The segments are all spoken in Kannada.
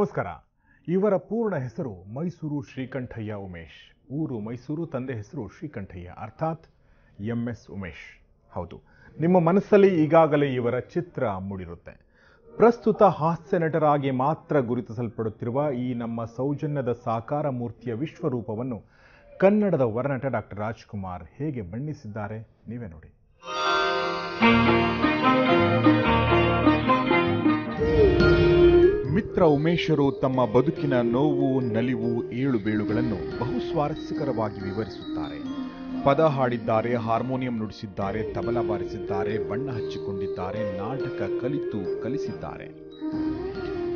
ನಮಸ್ಕಾರ. ಇವರ ಪೂರ್ಣ ಹೆಸರು ಮೈಸೂರು ಶ್ರೀಕಂಠಯ್ಯ ಉಮೇಶ್. ಊರು ಮೈಸೂರು, ತಂದೆ ಹೆಸರು ಶ್ರೀಕಂಠಯ್ಯ. ಅರ್ಥಾತ್ ಎಂ ಎಸ್ ಉಮೇಶ್. ಹೌದು. ನಿಮ್ಮ ಮನಸ್ಸಲ್ಲಿ ಈಗಾಗಲೇ ಇವರ ಚಿತ್ರ ಮೂಡಿರುತ್ತೆ. ಪ್ರಸ್ತುತ ಹಾಸ್ಯ ನಟರಾಗಿ ಮಾತ್ರ ಗುರುತಿಸಲ್ಪಡುತ್ತಿರುವ ಈ ನಮ್ಮ ಸೌಜನ್ಯದ ಸಾಕಾರ ಮೂರ್ತಿಯ ವಿಶ್ವರೂಪವನ್ನು ಕನ್ನಡದ ವರನಟ ಡಾಕ್ಟರ್ ರಾಜ್ಕುಮಾರ್ ಹೇಗೆ ಬಣ್ಣಿಸಿದ್ದಾರೆ, ನೀವೇ ನೋಡಿ. ಮಿತ್ರ ಉಮೇಶರು ತಮ್ಮ ಬದುಕಿನ ನೋವು, ನಲಿವು, ಏಳು ಬೀಳುಗಳನ್ನು ಬಹು ಸ್ವಾರಸ್ಯಕರವಾಗಿ ವಿವರಿಸುತ್ತಾರೆ. ಪದ ಹಾಡಿದ್ದಾರೆ, ಹಾರ್ಮೋನಿಯಂ ನುಡಿಸಿದ್ದಾರೆ, ತಬಲ ಬಾರಿಸಿದ್ದಾರೆ, ಬಣ್ಣ ಹಚ್ಚಿಕೊಂಡಿದ್ದಾರೆ, ನಾಟಕ ಕಲಿತು ಕಲಿಸಿದ್ದಾರೆ.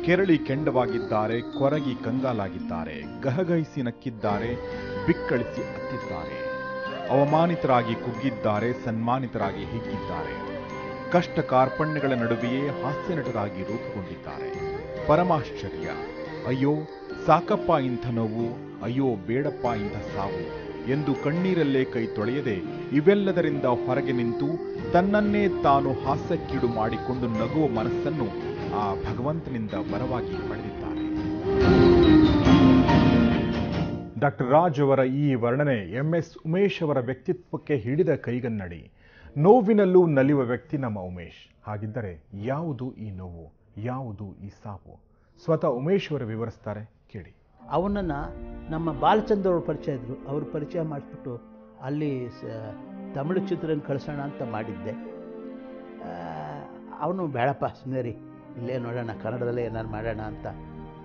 ಕೆರಳಿ ಕೆಂಡವಾಗಿದ್ದಾರೆ, ಕೊರಗಿ ಕಂಗಾಲಾಗಿದ್ದಾರೆ, ಗಹಗಹಿಸಿ ನಕ್ಕಿದ್ದಾರೆ, ಬಿಕ್ಕಳಿಸಿ ಅತ್ತಿದ್ದಾರೆ. ಅವಮಾನಿತರಾಗಿ ಕುಗ್ಗಿದ್ದಾರೆ, ಸನ್ಮಾನಿತರಾಗಿ ಹಿಗ್ಗಿದ್ದಾರೆ. ಕಷ್ಟ ಕಾರ್ಪಣ್ಯಗಳ ನಡುವೆಯೇ ಹಾಸ್ಯ ನಟರಾಗಿ ರೂಪುಗೊಂಡಿದ್ದಾರೆ. ಪರಮಾಶ್ಚರ್ಯ. ಅಯ್ಯೋ, ಸಾಕಪ್ಪ ಇಂಥ ನೋವು, ಅಯ್ಯೋ, ಬೇಡಪ್ಪ ಇಂಥ ಸಾವು. ಎಂದು ಕಣ್ಣೀರಲ್ಲೇ ಕೈ ತೊಳೆಯದೆ ಇವೆಲ್ಲದರಿಂದ ಹೊರಗೆ ನಿಂತು ತನ್ನನ್ನೇ ತಾನು ಹಾಸ್ಯಕ್ಕೀಡು ಮಾಡಿಕೊಂಡು ನಗುವ ಮನಸ್ಸನ್ನು ಆ ಭಗವಂತನಿಂದ ವರವಾಗಿ ಪಡೆದಿದ್ದಾರೆ. ಡಾಕ್ಟರ್ ರಾಜ್ ಅವರ ಈ ವರ್ಣನೆ ಎಂ ಎಸ್ ಉಮೇಶ್ ಅವರ ವ್ಯಕ್ತಿತ್ವಕ್ಕೆ ಹಿಡಿದ ಕೈಗನ್ನಡಿ. ನೋವಿನಲ್ಲೂ ನಲಿವ ವ್ಯಕ್ತಿ ನಮ್ಮ ಉಮೇಶ್. ಹಾಗಿದ್ದರೆ ಯಾವುದು ಈ ನೋವು? ಯಾವುದು ಈ ಸಾವು ಸ್ವತಃ ಉಮೇಶ್ವರ ವಿವರಿಸ್ತಾರೆ, ಕೇಳಿ. ಅವನನ್ನು ನಮ್ಮ ಬಾಲಚಂದ್ರ ಅವರು ಪರಿಚಯ ಇದ್ದರು ಅವರು ಪರಿಚಯ ಮಾಡಿಸ್ಬಿಟ್ಟು ಅಲ್ಲಿ ಸ, ತಮಿಳು ಚಿತ್ರನ ಕಳಿಸೋಣ ಅಂತ ಮಾಡಿದ್ದೆ. ಅವನು ಬೇಡಪ್ಪ ಸುಂದರಿ ಇಲ್ಲೇ ನೋಡೋಣ, ಕನ್ನಡದಲ್ಲೇ ಏನಾರು ಮಾಡೋಣ ಅಂತ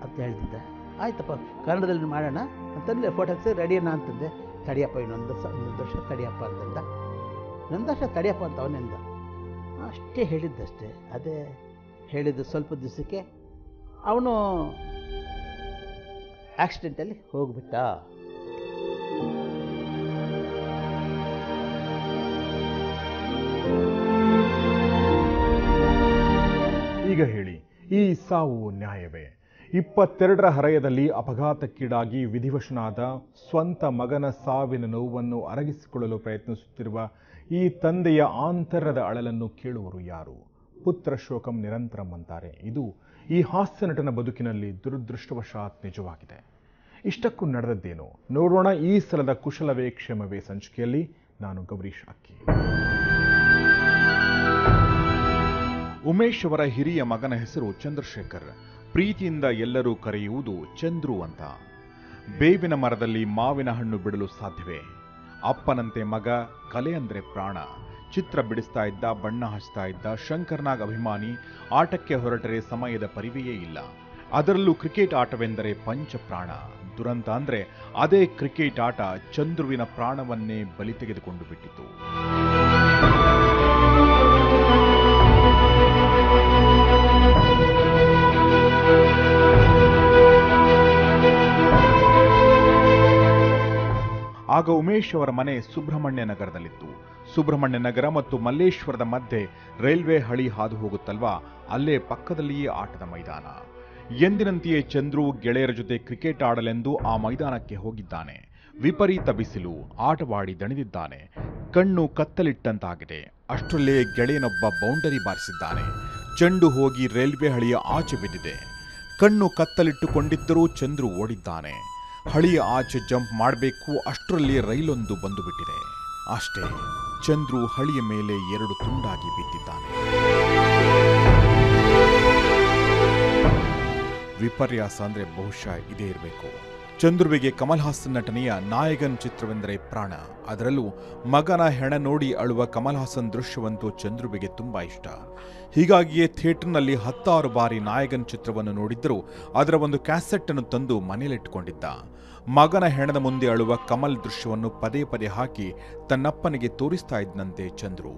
ಅಂತ ಹೇಳ್ತಿದ್ದೆ. ಆಯ್ತಪ್ಪ, ಕನ್ನಡದಲ್ಲಿ ಮಾಡೋಣ ಅಂತಂದರೆ ಫೋಟೋ ಹಾಕ್ಸಿ, ರೆಡಿಯಣ್ಣ ಅಂತಂದೆ. ತಡಿಯಪ್ಪ, ಇನ್ನೊಂದು ವರ್ಷ ಇನ್ನೊಂದು ವರ್ಷ ತಡಿಯಪ್ಪ ಅಂತಂದ. ಇನ್ನೊಂದು ವರ್ಷ ತಡಿಯಪ್ಪ ಅಂತ ಅವನಿಂದ. ಅಷ್ಟೇ ಹೇಳಿದ್ದಷ್ಟೇ. ಅದೇ ಹೇಳಿದ್ದು ಸ್ವಲ್ಪ ದಿವಸಕ್ಕೆ, ಅವನು ಆಕ್ಸಿಡೆಂಟಲ್ಲಿ ಹೋಗ್ಬಿಟ್ಟ. ಈಗ ಹೇಳಿ, ಈ ಸಾವು ನ್ಯಾಯವೇ? ಇಪ್ಪತ್ತೆರಡರ ಹರೆಯದಲ್ಲಿ ಅಪಘಾತಕ್ಕೀಡಾಗಿ ವಿಧಿವಶನಾದ ಸ್ವಂತ ಮಗನ ಸಾವಿನ ನೋವನ್ನು ಅರಗಿಸಿಕೊಳ್ಳಲು ಪ್ರಯತ್ನಿಸುತ್ತಿರುವ ಈ ತಂದೆಯ ಆಂತರದ ಅಳಲನ್ನು ಕೇಳುವರು ಯಾರು? ಪುತ್ರ ಶೋಕಂ ನಿರಂತರಂ ಅಂತಾರೆ. ಇದು ಈ ಹಾಸ್ಯ ನಟನ ಬದುಕಿನಲ್ಲಿ ದುರದೃಷ್ಟವಶಾತ್ ನಿಜವಾಗಿದೆ. ಇಷ್ಟಕ್ಕೂ ನಡೆದದ್ದೇನು? ನೋಡೋಣ ಈ ಸಲದ ಕುಶಲವೇ ಕ್ಷೇಮವೇ ಸಂಚಿಕೆಯಲ್ಲಿ ನಾನು ಗೌರೀಶ್ ಅಕ್ಕಿ. ಉಮೇಶ್ ಅವರ ಹಿರಿಯ ಮಗನ ಹೆಸರು ಚಂದ್ರಶೇಖರ್. ಪ್ರೀತಿಯಿಂದ ಎಲ್ಲರೂ ಕರೆಯುವುದು ಚಂದ್ರು ಅಂತ. ಬೇವಿನ ಮರದಲ್ಲಿ ಮಾವಿನ ಹಣ್ಣು ಬಿಡಲು ಸಾಧ್ಯವೇ? ಅಪ್ಪನಂತೆ ಮಗ ಕಲೆ ಅಂದ್ರೆ ಪ್ರಾಣ. ಚಿತ್ರ ಬಿಡಿಸ್ತಾ ಇದ್ದ, ಬಣ್ಣ ಹಚ್ತಾ ಇದ್ದ ಶಂಕರ್ನಾಗ್ ಅಭಿಮಾನಿ ಆಟಕ್ಕೆ ಹೊರಟರೆ ಸಮಯದ ಪರಿವೆಯೇ ಇಲ್ಲ. ಅದರಲ್ಲೂ ಕ್ರಿಕೆಟ್ ಆಟವೆಂದರೆ ಪಂಚ ಪ್ರಾಣ ದುರಂತ ಅಂದ್ರೆ ಅದೇ ಕ್ರಿಕೆಟ್ ಆಟ ಚಂದ್ರುವಿನ ಪ್ರಾಣವನ್ನೇ ಬಲಿ ತೆಗೆದುಕೊಂಡು ಬಿಟ್ಟಿತು. ಆಗ ಉಮೇಶ್ ಅವರ ಮನೆ ಸುಬ್ರಹ್ಮಣ್ಯ ನಗರದಲ್ಲಿತ್ತು. ಸುಬ್ರಹ್ಮಣ್ಯ ನಗರ ಮತ್ತು ಮಲ್ಲೇಶ್ವರದ ಮಧ್ಯೆ ರೈಲ್ವೆ ಹಳಿ ಹಾದು ಹೋಗುತ್ತಲ್ವಾ ಅಲ್ಲೇ ಪಕ್ಕದಲ್ಲಿಯೇ ಆಟದ ಮೈದಾನ. ಎಂದಿನಂತೆಯೇ ಚಂದ್ರು ಗೆಳೆಯರ ಜೊತೆ ಕ್ರಿಕೆಟ್ ಆಡಲೆಂದು ಆ ಮೈದಾನಕ್ಕೆ ಹೋಗಿದ್ದಾನೆ. ವಿಪರೀತ ಬಿಸಿಲು, ಆಟವಾಡಿ ದಣಿದಿದ್ದಾನೆ. ಕಣ್ಣು ಕತ್ತಲಿಟ್ಟಂತಾಗಿದೆ. ಅಷ್ಟರಲ್ಲೇ ಗೆಳೆಯನೊಬ್ಬ ಬೌಂಡರಿ ಬಾರಿಸಿದ್ದಾನೆ. ಚೆಂಡು ಹೋಗಿ ರೈಲ್ವೆ ಹಳಿಯ ಆಚೆ ಬಿದ್ದಿದೆ. ಕಣ್ಣು ಕತ್ತಲಿಟ್ಟುಕೊಂಡಿದ್ದರೂ ಚಂದ್ರು ಓಡಿದ್ದಾನೆ. ಹಳಿಯ ಆಚೆ ಜಂಪ್ ಮಾಡಬೇಕು, ಅಷ್ಟರಲ್ಲಿ ರೈಲೊಂದು ಬಂದು ಬಿಟ್ಟಿದೆ ಅಷ್ಟೇ, ಚಂದ್ರು ಹಳಿಯ ಮೇಲೆ ಎರಡು ತುಂಡಾಗಿ ಬಿದ್ದಿದ್ದಾನೆ. ವಿಪರ್ಯಾಸ ಅಂದ್ರೆ ಬಹುಶಃ ಇದೇ ಇರಬೇಕು. ಚಂದ್ರುವಿಗೆ ಕಮಲ್ ಹಾಸನ್ ನಟನೆಯ ನಾಯಕನ್ ಚಿತ್ರವೆಂದರೆ ಪ್ರಾಣ. ಅದರಲ್ಲೂ ಮಗನ ಹೆಣ ನೋಡಿ ಅಳುವ ಕಮಲ್ ಹಾಸನ್ ದೃಶ್ಯವಂತೂ ಚಂದ್ರುವಿಗೆ ತುಂಬಾ ಇಷ್ಟ. ಹೀಗಾಗಿಯೇ ಥಿಯೇಟರ್ನಲ್ಲಿ ಹತ್ತಾರು ಬಾರಿ ನಾಯಕನ್ ಚಿತ್ರವನ್ನು ನೋಡಿದ್ದರೂ. ಅದರ ಒಂದು ಕ್ಯಾಸೆಟ್ ಅನ್ನು ತಂದು ಮನೆಯಲ್ಲಿಟ್ಟುಕೊಂಡಿದ್ದ. ಮಗನ ಹೆಣದ ಮುಂದೆ ಅಳುವ ಕಮಲ್ ದೃಶ್ಯವನ್ನು ಪದೇ ಪದೇ ಹಾಕಿ ತನ್ನಪ್ಪನಿಗೆ ತೋರಿಸ್ತಾ ಇದ್ದಂತೆ ಚಂದ್ರು.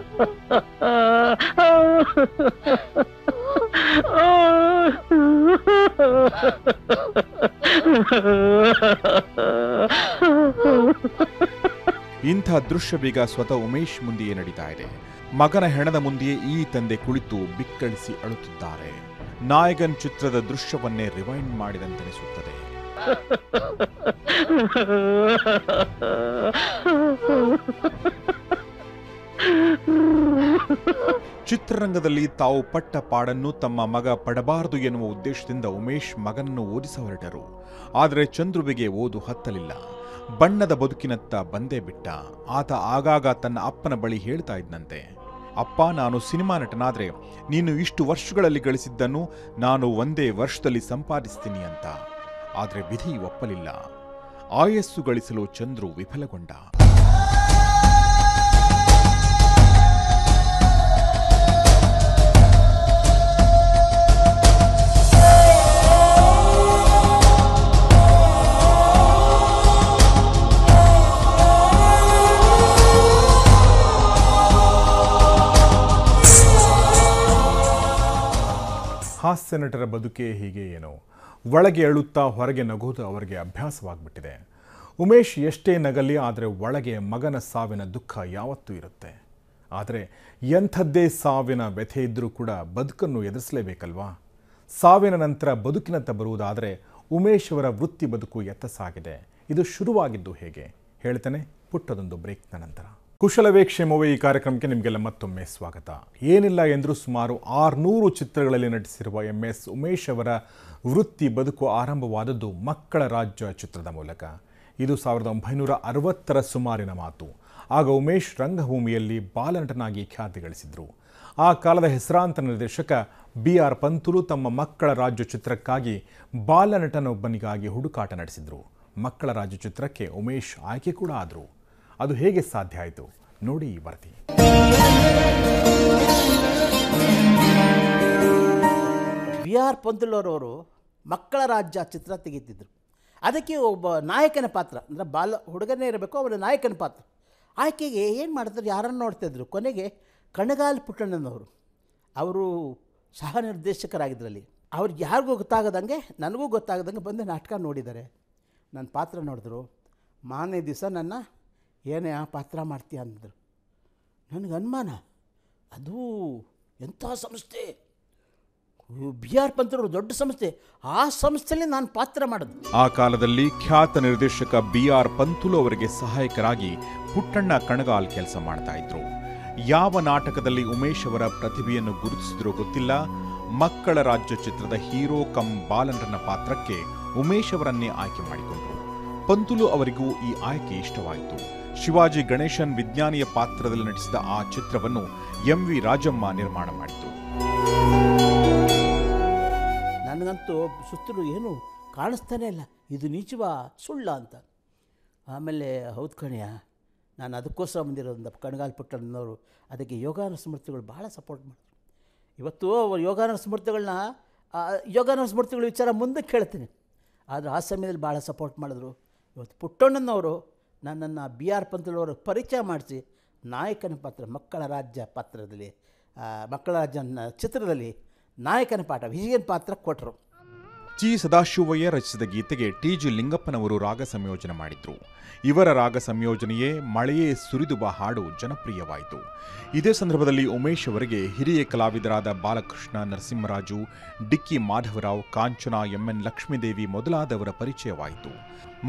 ಇಂಥ ದೃಶ್ಯವೀಗ ಸ್ವತಃ ಉಮೇಶ್ ಮುಂದೆಯೇ ನಡೀತಾ ಇದೆ. ಮಗನ ಹೆಣದ ಮುಂದೆಯೇ ಈ ತಂದೆ ಕುಳಿತು ಬಿಕ್ಕಳಿಸಿ ಅಳುತ್ತಿದ್ದಾರೆ. ನಾಯಕನ್ ಚಿತ್ರದ ದೃಶ್ಯವನ್ನೇ ರಿವೈಂಡ್ ಮಾಡಿದಂತೆನಿಸುತ್ತದೆ. ಚಿತ್ರರಂಗದಲ್ಲಿ ತಾವು ಪಟ್ಟ ಪಾಡನ್ನು ತಮ್ಮ ಮಗ ಪಡಬಾರದು ಎನ್ನುವ ಉದ್ದೇಶದಿಂದ ಉಮೇಶ್ ಮಗನನ್ನು ಓದಿಸ ಹೊರಟರು ಆದರೆ ಚಂದ್ರುವಿಗೆ ಓದು ಹತ್ತಲಿಲ್ಲ. ಬಣ್ಣದ ಬದುಕಿನತ್ತ ಬಂದೇ ಬಿಟ್ಟ. ಆತ ಆಗಾಗ ತನ್ನ ಅಪ್ಪನ ಬಳಿ ಹೇಳ್ತಾ ಇದ್ದಂತೆ ಅಪ್ಪ, ನಾನು ಸಿನಿಮಾ ನಟನಾದ್ರೆ ನೀನು ಇಷ್ಟು ವರ್ಷಗಳಲ್ಲಿ ಗಳಿಸಿದ್ದನ್ನು ನಾನು ಒಂದೇ ವರ್ಷದಲ್ಲಿ ಸಂಪಾದಿಸ್ತೀನಿ ಅಂತ. ಆದರೆ ವಿಧಿ ಒಪ್ಪಲಿಲ್ಲ. ಆಯಸ್ಸು ಗಳಿಸಲು ಚಂದ್ರು ವಿಫಲಗೊಂಡ. ಹಾಸ್ಯ ನಟರ ಬದುಕೇ ಹೀಗೆ ಏನೋ. ಒಳಗೆ ಅಳುತ್ತಾ ಹೊರಗೆ ನಗುವುದು ಅವರಿಗೆ ಅಭ್ಯಾಸವಾಗ್ಬಿಟ್ಟಿದೆ. ಉಮೇಶ್ ಎಷ್ಟೇ ನಗಲಿ, ಆದರೆ ಒಳಗೆ ಮಗನ ಸಾವಿನ ದುಃಖ ಯಾವತ್ತೂ ಇರುತ್ತೆ. ಆದರೆ ಎಂಥದ್ದೇ ಸಾವಿನ ವ್ಯಥೆ ಇದ್ದರೂ ಕೂಡ ಬದುಕನ್ನು ಎದುರಿಸಲೇಬೇಕಲ್ವಾ? ಸಾವಿನ ನಂತರ ಬದುಕಿನತ್ತ ಬರುವುದಾದರೆ ಉಮೇಶ್ ಅವರ ವೃತ್ತಿ ಬದುಕು ಎತ್ತ ಸಾಗಿದೆ ಇದು ಶುರುವಾಗಿದ್ದು ಹೇಗೆ? ಹೇಳ್ತಾನೆ. ಪುಟ್ಟದೊಂದು ಬ್ರೇಕ್ನ ನಂತರ. ಕುಶಲವೇ ಕ್ಷೇಮವೇ ಈ ಕಾರ್ಯಕ್ರಮಕ್ಕೆ ನಿಮಗೆಲ್ಲ ಮತ್ತೊಮ್ಮೆ ಸ್ವಾಗತ. ಏನಿಲ್ಲ ಎಂದರೂ ಸುಮಾರು ಆರುನೂರು ಚಿತ್ರಗಳಲ್ಲಿ ನಟಿಸಿರುವ ಎಂ ಎಸ್ ಉಮೇಶ್ ಅವರ ವೃತ್ತಿ ಬದುಕು ಆರಂಭವಾದದ್ದು ಮಕ್ಕಳ ರಾಜ್ಯ ಚಿತ್ರದ ಮೂಲಕ. ಇದು ಸಾವಿರದ ಒಂಬೈನೂರ ಅರವತ್ತರ ಸುಮಾರಿನ ಮಾತು. ಆಗ ಉಮೇಶ್ ರಂಗಭೂಮಿಯಲ್ಲಿ ಬಾಲನಟನಾಗಿ ಖ್ಯಾತಿ ಗಳಿಸಿದರು. ಆ ಕಾಲದ ಹೆಸರಾಂತ ನಿರ್ದೇಶಕ ಬಿ ಆರ್ ಪಂತುಲು ತಮ್ಮ ಮಕ್ಕಳ ರಾಜ್ಯ ಚಿತ್ರಕ್ಕಾಗಿ ಬಾಲನಟನೊಬ್ಬನಿಗಾಗಿ ಹುಡುಕಾಟ ನಡೆಸಿದರು. ಮಕ್ಕಳ ರಾಜ್ಯ ಚಿತ್ರಕ್ಕೆ ಉಮೇಶ್ ಆಯ್ಕೆ ಕೂಡ ಆದರು. ಅದು ಹೇಗೆ ಸಾಧ್ಯ ಆಯಿತು? ನೋಡಿ ಈ ವರದಿ. ಬಿ ಆರ್ ಪಂತುಲರವರು ಮಕ್ಕಳ ರಾಜ್ಯ ಚಿತ್ರ ತೆಗೀತಿದ್ರು ಅದಕ್ಕೆ ಒಬ್ಬ ನಾಯಕನ ಪಾತ್ರ, ಅಂದರೆ ಬಾಲ ಹುಡುಗನೇ ಇರಬೇಕು ಅವರ ನಾಯಕನ ಪಾತ್ರ. ಆಕೆಗೆ ಏನು ಮಾಡ್ತಾರೆ ಯಾರನ್ನು ನೋಡ್ತಾಯಿದ್ರು ಕೊನೆಗೆ ಕಣಗಾಲ್ ಪುಟ್ಟಣ್ಣನವರು. ಅವರು ಸಹ ನಿರ್ದೇಶಕರಾಗಿದ್ದರಲ್ಲಿ ಅವ್ರಿಗೆ ಯಾರಿಗೂ ಗೊತ್ತಾಗದಂಗೆ, ನನಗೂ ಗೊತ್ತಾಗದಂಗೆ ಬಂದು ನಾಟಕ ನೋಡಿದ್ದಾರೆ. ನನ್ನ ಪಾತ್ರ ನೋಡಿದ್ರು. ಮಾರನೇ ದಿವಸ ನನ್ನ ಏನೇ ಆ ಪಾತ್ರ ಮಾಡ್ತೀಯ ಅಂದರು. ನನಗೆ ಅನುಮಾನ. ಅದು ಎಂಥ ಸಂಸ್ಥೆ? ಬಿ ಆರ್ ಪಂತರು ದೊಡ್ಡ ಸಂಸ್ಥೆ. ಆ ಸಂಸ್ಥೆಯಲ್ಲಿ ನಾನು ಪಾತ್ರ ಮಾಡಿದೆ. ಆ ಕಾಲದಲ್ಲಿ ಖ್ಯಾತ ನಿರ್ದೇಶಕ ಬಿ ಆರ್ ಪಂತುಲು ಅವರಿಗೆ ಸಹಾಯಕರಾಗಿ ಪುಟ್ಟಣ್ಣ ಕಣಗಾಲ್ ಕೆಲಸ ಮಾಡ್ತಾ ಇದ್ರು. ಯಾವ ನಾಟಕದಲ್ಲಿ ಉಮೇಶ್ ಅವರ ಪ್ರತಿಭೆಯನ್ನು ಗುರುತಿಸಿದ್ರೋ ಗೊತ್ತಿಲ್ಲ. ಮಕ್ಕಳ ರಾಜ್ಯ ಚಿತ್ರದ ಹೀರೋ ಕಂ ಬಾಲನರನ ಪಾತ್ರಕ್ಕೆ ಉಮೇಶ್ ಅವರನ್ನೇ ಆಯ್ಕೆ ಮಾಡಿಕೊಂಡ್ರು. ಪಂತುಲು ಅವರಿಗೂ ಈ ಆಯ್ಕೆ ಇಷ್ಟವಾಯಿತು. ಶಿವಾಜಿ ಗಣೇಶನ್ ವಿಜ್ಞಾನಿಯ ಪಾತ್ರದಲ್ಲಿ ನಟಿಸಿದ ಆ ಚಿತ್ರವನ್ನು ಎಂ ವಿ ರಾಜಮ್ಮ ನಿರ್ಮಾಣ ಮಾಡಿತು. ನನಗಂತೂ ಸುತ್ತಲೂ ಏನು ಕಾಣಿಸ್ತಾನೆ ಇಲ್ಲ. ಇದು ನಿಜವಾ ಸುಳ್ಳ ಅಂತ. ಆಮೇಲೆ ಹೌದು ಕಣ್ಯ, ನಾನು ಅದಕ್ಕೋಸ್ಕರ ಬಂದಿರೋದ್ರಿಂದ ಕಣಗಾಲ್ ಪುಟ್ಟಣ್ಣನವರು ಅದಕ್ಕೆ ಯೋಗಾನ ಸ್ಮೃತಿಗಳು ಭಾಳ ಸಪೋರ್ಟ್ ಮಾಡಿದ್ರು. ಇವತ್ತು ಅವರು ಯೋಗಾನ ಸ್ಮೃತಿಗಳನ್ನ ಯೋಗಾನ ಸ್ಮೃತಿಗಳ ವಿಚಾರ ಮುಂದಕ್ಕೆ ಹೇಳ್ತೀನಿ ಆದರೆ ಆ ಸಮಯದಲ್ಲಿ ಭಾಳ ಸಪೋರ್ಟ್ ಮಾಡಿದ್ರು. ಇವತ್ತು ಪುಟ್ಟಣ್ಣನವರು ನನ್ನನ್ನು ಬಿ ಆರ್ ಪಂತಲವರು ಪರಿಚಯ ಮಾಡಿಸಿ ನಾಯಕನ ಪಾತ್ರ, ಮಕ್ಕಳ ರಾಜ್ಯ ಪಾತ್ರದಲ್ಲಿ ಮಕ್ಕಳ ರಾಜ್ಯ ಚಿತ್ರದಲ್ಲಿ ನಾಯಕನ ಪಾಠ, ವಿಜಯನ್ ಪಾತ್ರ ಕೊಟ್ಟರು. ಜಿ ಸದಾಶಿವಯ್ಯ ರಚಿಸಿದ ಗೀತೆಗೆ ಟಿ ಜಿ ಲಿಂಗಪ್ಪನವರು ರಾಗ ಸಂಯೋಜನೆ ಮಾಡಿದ್ರು. ಇವರ ರಾಗ ಸಂಯೋಜನೆಯೇ ಮಳೆಯೇ ಸುರಿದುವ ಹಾಡು ಜನಪ್ರಿಯವಾಯಿತು. ಇದೇ ಸಂದರ್ಭದಲ್ಲಿ ಉಮೇಶ್ ಅವರಿಗೆ ಹಿರಿಯ ಕಲಾವಿದರಾದ ಬಾಲಕೃಷ್ಣ, ನರಸಿಂಹರಾಜು, ಡಿಕ್ಕಿ ಮಾಧವರಾವ್, ಕಾಂಚನ, ಎಂಎನ್ ಲಕ್ಷ್ಮೀದೇವಿ ಮೊದಲಾದವರ ಪರಿಚಯವಾಯಿತು.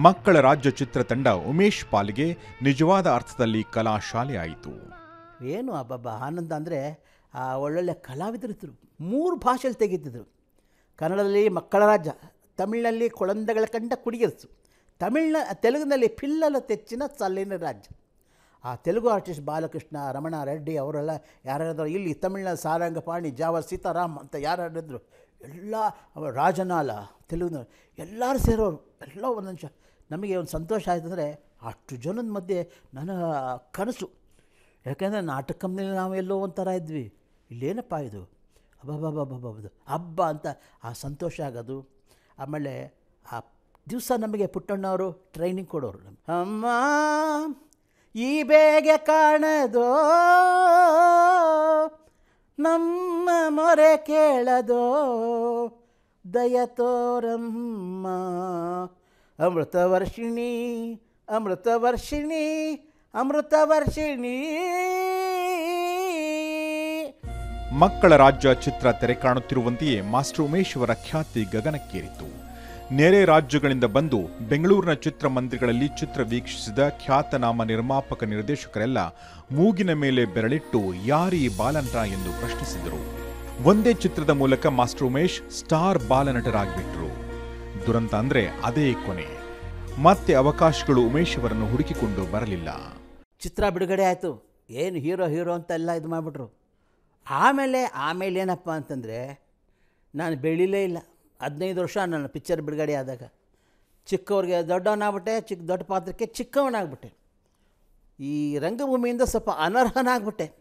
ಮಕ್ಕಳ ರಾಜ್ಯ ಚಿತ್ರತಂಡ ಉಮೇಶ್ ಪಾಲಿಗೆ ನಿಜವಾದ ಅರ್ಥದಲ್ಲಿ ಕಲಾ ಆಯಿತು. ಏನು ಅಬ್ಬಬ್ಬ, ಆನಂದ ಅಂದರೆ ಒಳ್ಳೊಳ್ಳೆ ಕಲಾವಿದರಿದ್ದರು ಮೂರು ಭಾಷೆಯಲ್ಲಿ ತೆಗಿತಿದ್ರು ಕನ್ನಡದಲ್ಲಿ ಮಕ್ಕಳ ರಾಜ್ಯ, ತಮಿಳಿನಲ್ಲಿ ಕೊಳಂದಗಳ ಕಂಡ ಕುಡಿಯರಸು ತಮಿಳ್ನ, ತೆಲುಗಿನಲ್ಲಿ ಪಿಲ್ಲಲ ತೆಚ್ಚಿನ ಸಲ್ಲಿನ ರಾಜ್ಯ. ಆ ತೆಲುಗು ಆರ್ಟಿಸ್ಟ್ ಬಾಲಕೃಷ್ಣ ರಮಣ ರೆಡ್ಡಿ ಅವರೆಲ್ಲ ಯಾರ್ಯಾರು ಇಲ್ಲಿ ತಮಿಳಿನ ಸಾರಂಗಪಾಣಿ ಜಾವ ಸೀತಾರಾಮ್ ಅಂತ ಯಾರ್ಯಾರಿದ್ರು ಎಲ್ಲ ರಾಜನಾಲ ತೆಲುಗಿನ ಎಲ್ಲರೂ ಸೇರೋರು, ಎಲ್ಲ ಒಂದು ನಿಮಿಷ. ನಮಗೆ ಒಂದು ಸಂತೋಷ ಆಯಿತು ಅಂದರೆ ಅಷ್ಟು ಜನದ ಮಧ್ಯೆ ನನ್ನ ಕನಸು. ಯಾಕೆಂದರೆ ನಾಟಕ ಕಂಪ್ನಿಲಿ ನಾವು ಎಲ್ಲೋ ಒಂಥರ ಇದ್ವಿ. ಇಲ್ಲೇನಪ್ಪ ಇದು? ಅಬ್ಬಬ್ಬಬ್ಬಬ್ಬದು ಹಬ್ಬ ಅಂತ ಆ ಸಂತೋಷ ಆಗೋದು. ಆಮೇಲೆ ಆ ದಿವಸ ನಮಗೆ ಪುಟ್ಟಣ್ಣವರು ಟ್ರೈನಿಂಗ್ ಕೊಡೋರು ನಮ್ಗೆ. ಅಮ್ಮ, ಈ ಬೇಗೆ ಕಾಣದೋ? ನಮ್ಮ ಮೊರೆ ಕೇಳದೋ? ದಯ ತೋರಮ್ಮ. ಅಮೃತ ವರ್ಷಿಣಿ ಅಮೃತ ವರ್ಷಿಣಿ ಅಮೃತ ಮಕ್ಕಳ ರಾಜ್ಯ ಚಿತ್ರ ತೆರೆ ಕಾಣುತ್ತಿರುವಂತೆಯೇ ಮಾಸ್ಟರ್ ಉಮೇಶ್ ಅವರ ಖ್ಯಾತಿ ಗಗನಕ್ಕೇರಿತು. ನೆರೆ ರಾಜ್ಯಗಳಿಂದ ಬಂದು ಬೆಂಗಳೂರಿನ ಚಿತ್ರಮಂದಿರಗಳಲ್ಲಿ ಚಿತ್ರ ವೀಕ್ಷಿಸಿದ ಖ್ಯಾತನಾಮ ನಿರ್ಮಾಪಕ ನಿರ್ದೇಶಕರೆಲ್ಲ ಮೂಗಿನ ಮೇಲೆ ಬೆರಳಿಟ್ಟು, ಯಾರೀ ಬಾಲನಟ ಎಂದು ಪ್ರಶ್ನಿಸಿದರು. ಒಂದೇ ಚಿತ್ರದ ಮೂಲಕ ಮಾಸ್ಟರ್ ಉಮೇಶ್ ಸ್ಟಾರ್ ಬಾಲನಟರಾಗಿಬಿಟ್ರು. ದುರಂತ ಅಂದ್ರೆ ಅದೇ ಕೊನೆ. ಮತ್ತೆ ಅವಕಾಶಗಳು ಉಮೇಶ್ ಅವರನ್ನು ಹುಡುಕಿಕೊಂಡು ಬರಲಿಲ್ಲ. ಚಿತ್ರ ಬಿಡುಗಡೆ ಆಯಿತು. ಏನು ಹೀರೋ ಹೀರೋ ಅಂತ ಎಲ್ಲ ಇದು ಮಾಡಿಬಿಟ್ರು. ಆಮೇಲೆ ಆಮೇಲೆ ಏನಪ್ಪ ಅಂತಂದರೆ, ನಾನು ಬೆಳೀಲೇ ಇಲ್ಲ. ಹದಿನೈದು ವರ್ಷ ನನ್ನ ಪಿಕ್ಚರ್ ಬಿಡುಗಡೆ ಆದಾಗ. ಚಿಕ್ಕವ್ರಿಗೆ ದೊಡ್ಡವನಾಗ್ಬಿಟ್ಟೆ ಚಿಕ್ಕ ದೊಡ್ಡ ಪಾತ್ರಕ್ಕೆ ಚಿಕ್ಕವನಾಗ್ಬಿಟ್ಟೆ. ಈ ರಂಗಭೂಮಿಯಿಂದ ಸ್ವಲ್ಪ ಅನರ್ಹನಾಗ್ಬಿಟ್ಟೆ.